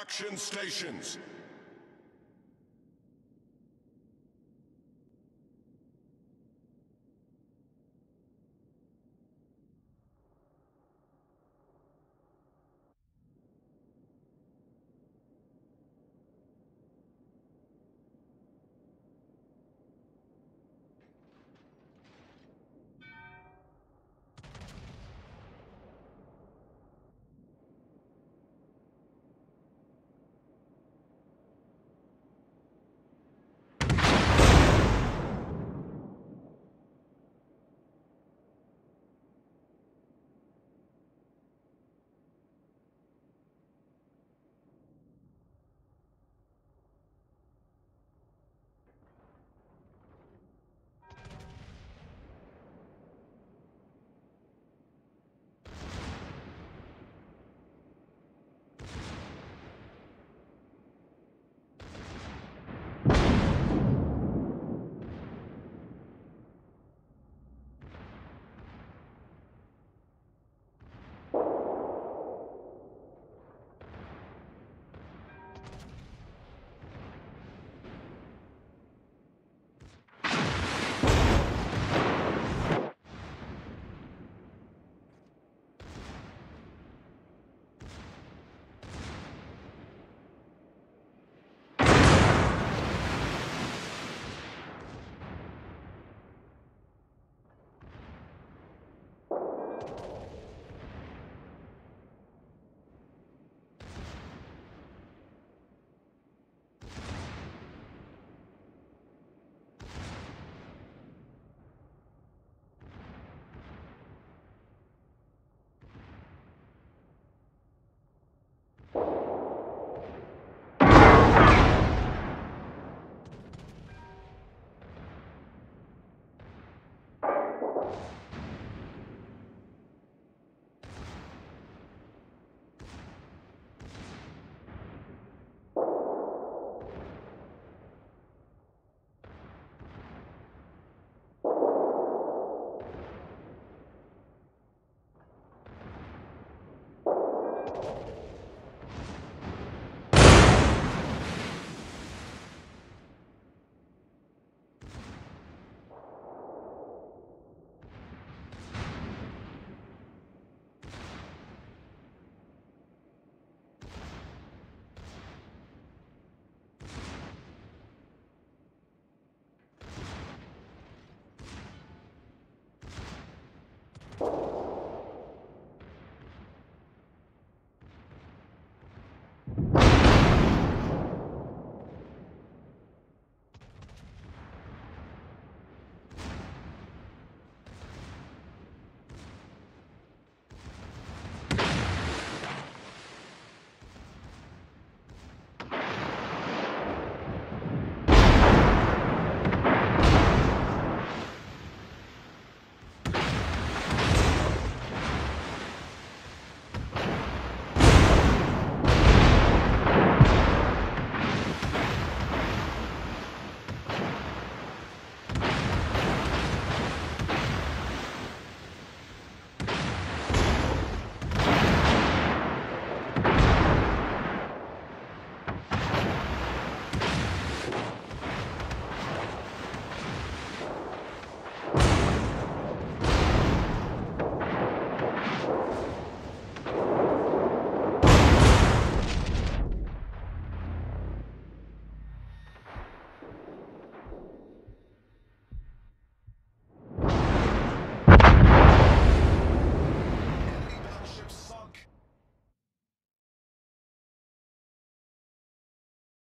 Action stations.